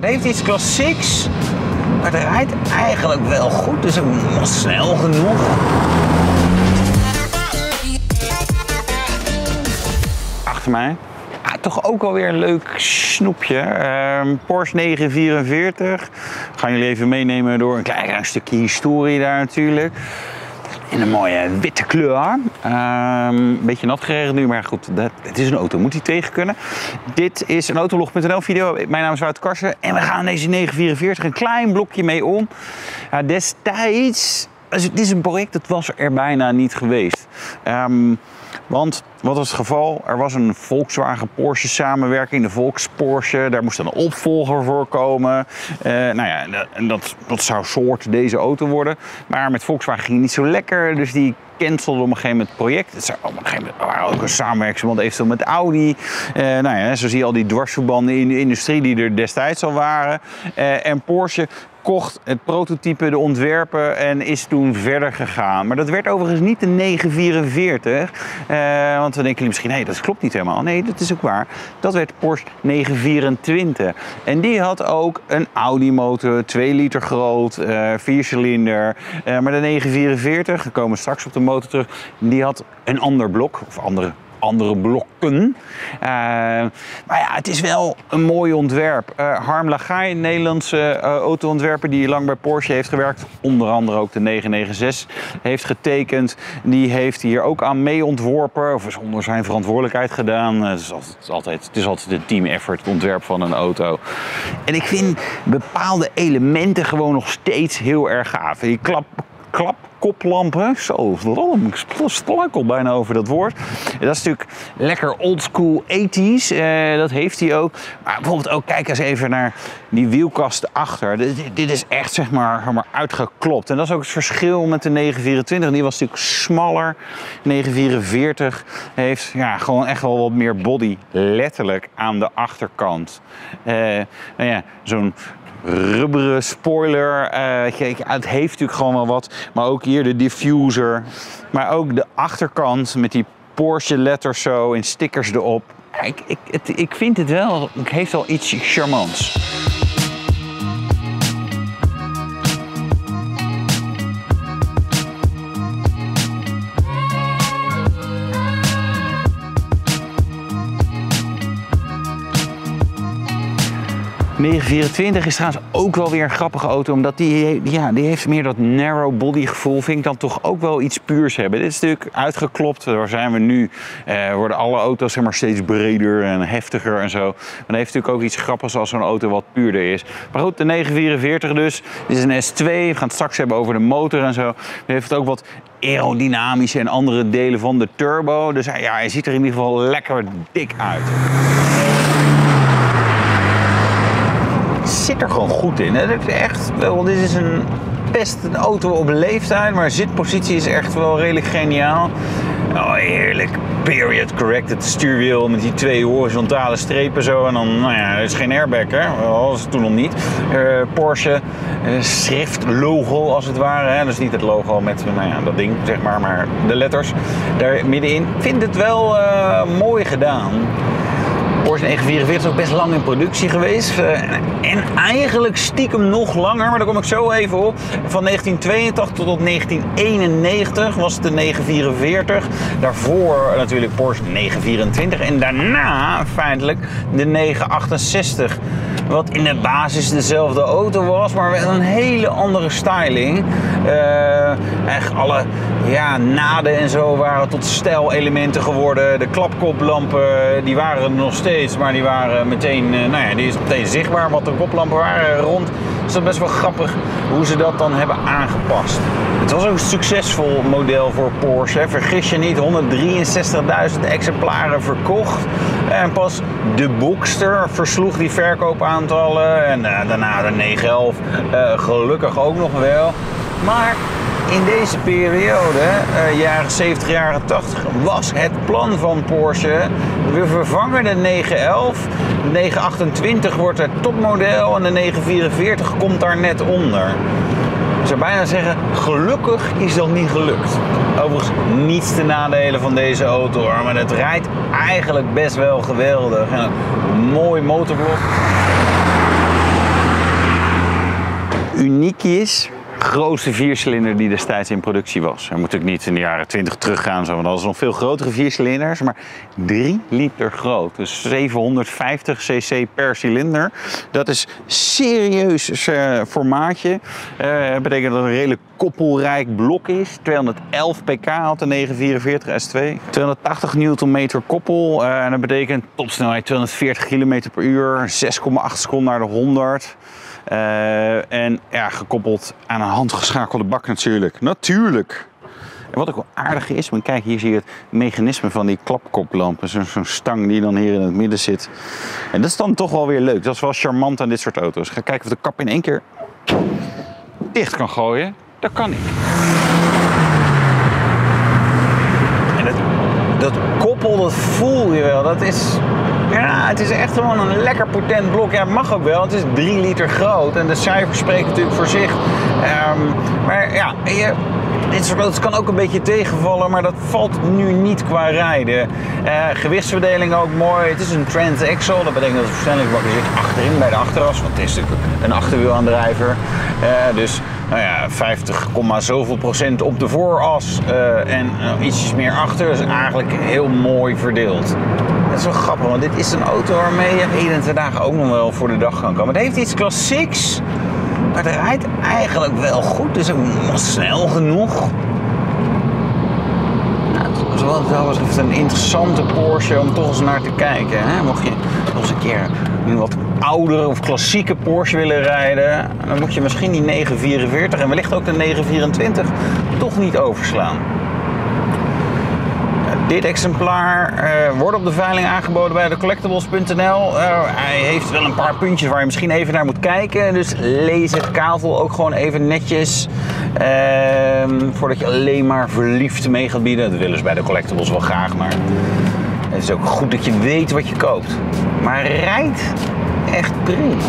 Het heeft iets klassieks, maar het rijdt eigenlijk wel goed. Dus ook snel genoeg. Achter mij. Toch ook alweer een leuk snoepje. Ehm, Porsche 944. Gaan jullie even meenemen door een klein stukje historie daar natuurlijk. In een mooie witte kleur. Ehm, een beetje nat geregend nu, maar goed, dat, het is een auto. Moet die tegen kunnen. Dit is een Autolog.nl video. Mijn naam is Wouter Karsen en we gaan deze 944 een klein blokje mee om. Destijds, dus het is een project dat was er bijna niet geweest. Ehm, want wat was het geval? Er was een Volkswagen-Porsche samenwerking, de Volks Porsche. Daar moest een opvolger voor komen. Uh, nou ja, en dat, dat zou soort deze auto worden. Maar met Volkswagen ging het niet zo lekker. Dus die cancelde op een gegeven moment het project. Het op een gegeven moment waren ook een samenwerkingsverband eventueel met Audi. Uh, nou ja, zo zie je al die dwarsverbanden in de industrie die er destijds al waren. Uh, en Porsche kocht het prototype, de ontwerpen en is toen verder gegaan. Maar dat werd overigens niet de 944. Uh, want dan denken jullie misschien, nee, dat klopt niet helemaal. Nee, dat is ook waar. Dat werd Porsche 924. En die had ook een Audi motor, 2 liter groot, uh, 4 cilinder. Uh, maar de 944, we komen straks op de motor terug, die had een ander blok, of andere andere blokken. Uh, maar ja, het is wel een mooi ontwerp. Uh, Harm Lagai, een Nederlandse uh, autoontwerper die lang bij Porsche heeft gewerkt, onder andere ook de 996 heeft getekend. Die heeft hier ook aan mee ontworpen, of is onder zijn verantwoordelijkheid gedaan. het, is altijd, het, is altijd, een team effort, het ontwerp van een auto. En ik vind bepaalde elementen gewoon nog steeds heel erg gaaf. Die klap, klap koplampen. Zo, ik struikel bijna over dat woord. Dat is natuurlijk lekker oldschool 80s. Uh, dat heeft hij ook. Maar bijvoorbeeld ook, kijk eens even naar die wielkast achter. Dit, dit, is echt zeg maar, maar uitgeklopt. En dat is ook het verschil met de 924. Die was natuurlijk smaller. 944 heeft ja, gewoon echt wel wat meer body. Letterlijk aan de achterkant. Uh, nou ja, zo'n rubberen spoiler. Uh, het heeft natuurlijk gewoon wel wat. Maar ook hier de diffuser. Maar ook de achterkant met die Porsche letters zo en stickers erop. Ik, ik, ik vind het wel, het heeft wel iets charmants. 924 is trouwens ook wel weer een grappige auto, omdat die, ja, die heeft meer dat narrow body gevoel. Vind ik dan toch ook wel iets puurs hebben. Dit is natuurlijk uitgeklopt. Waar zijn we nu? Eh, worden alle auto's zeg maar, steeds breder en heftiger en zo. Maar dan heeft natuurlijk ook iets grappigs als zo'n auto wat puurder is. Maar goed, de 944 dus. Dit is een S2. We gaan het straks hebben over de motor en zo. Die heeft ook wat aerodynamische en andere delen van de turbo. Dus ja, hij ziet er in ieder geval lekker dik uit zit er gewoon goed in. Het is echt wel, dit is een best een auto op leeftijd, maar zitpositie is echt wel redelijk geniaal. Oh, heerlijk. Period corrected stuurwiel met die twee horizontale strepen zo. En dan, nou ja, is geen airbag hè. Dat was het toen nog niet. Uh, Porsche uh, schrift logo als het ware. Hè. Dus niet het logo met nou ja, dat ding, zeg maar, maar de letters daar middenin. Ik vind het wel uh, mooi gedaan. Porsche 944 is ook best lang in productie geweest. Uh, en eigenlijk stiekem nog langer, maar daar kom ik zo even op. Van 1982 tot op 1991 was het de 944. Daarvoor natuurlijk Porsche 924. En daarna feitelijk de 968. Wat in de basis dezelfde auto was, maar met een hele andere styling. Uh, echt alle ja, naden en zo waren tot stijlelementen geworden. De klapkoplampen die waren er nog steeds, maar die waren meteen, uh, nou ja, die is meteen zichtbaar wat de koplampen waren rond. Dus dat is best wel grappig hoe ze dat dan hebben aangepast. Het was ook een succesvol model voor Porsche. Vergis je niet, 163.000 exemplaren verkocht. En pas de Boxster versloeg die verkoopaantallen. En uh, daarna de 911 uh, gelukkig ook nog wel. Maar in deze periode, uh, jaren 70, jaren 80, was het plan van Porsche. We vervangen de 911. De 928 wordt het topmodel en de 944 komt daar net onder. Ik zou bijna zeggen, gelukkig is dat niet gelukt. Overigens niets te nadelen van deze auto maar het rijdt eigenlijk best wel geweldig. Een mooi motorblok. Uniek is grootste viercilinder die destijds in productie was. We moeten natuurlijk niet in de jaren 20 teruggaan, want dat was nog veel grotere viercilinders, maar 3 liter groot. Dus 750 cc per cilinder. Dat is serieus uh, formaatje. Uh, dat betekent dat het een redelijk koppelrijk blok is. 211 pk had de 944 S2. 280 Nm koppel. Uh, en dat betekent topsnelheid 240 km per uur. 6,8 seconden naar de 100. Uh, en ja, gekoppeld aan een handgeschakelde bak natuurlijk. Natuurlijk. En wat ook wel aardig is, maar kijk hier zie je het mechanisme van die klapkoplampen. Zo'n zo stang die dan hier in het midden zit. En dat is dan toch wel weer leuk. Dat is wel charmant aan dit soort auto's. ga kijken of de kap in één keer dicht kan gooien. Dat kan niet. En dat, dat koppel, dat voel je. Dat is, ja, het is echt gewoon een lekker potent blok. Ja, het mag ook wel. Het is 3 liter groot. En de cijfers spreken natuurlijk voor zich. Um, maar ja, je, dit auto's kan ook een beetje tegenvallen, maar dat valt nu niet qua rijden. Uh, gewichtsverdeling ook mooi. Het is een Trans Axle. Dat betekent dat de versnellingsbakje zit achterin bij de achteras. Want het is natuurlijk een achterwielaandrijver. Uh, dus nou ja, 50, zoveel procent op de vooras uh, en ietsjes meer achter. Dat is eigenlijk heel mooi verdeeld. Dat is wel grappig, want dit is een auto waarmee je heden ten dagen ook nog wel voor de dag kan komen. Het heeft iets klassieks, maar het rijdt eigenlijk wel goed. Dus ook snel genoeg. Nou, het was wel een interessante Porsche om toch eens naar te kijken. Hè? Mocht je nog eens een keer een wat oudere of klassieke Porsche willen rijden, dan moet je misschien die 944 en wellicht ook de 924 toch niet overslaan. Dit exemplaar uh, wordt op de veiling aangeboden bij de collectibles.nl. Uh, hij heeft wel een paar puntjes waar je misschien even naar moet kijken. Dus lees het kavel ook gewoon even netjes. Uh, voordat je alleen maar verliefd mee gaat bieden. Dat willen ze bij de collectibles wel graag, maar het is ook goed dat je weet wat je koopt. Maar rijdt echt breed.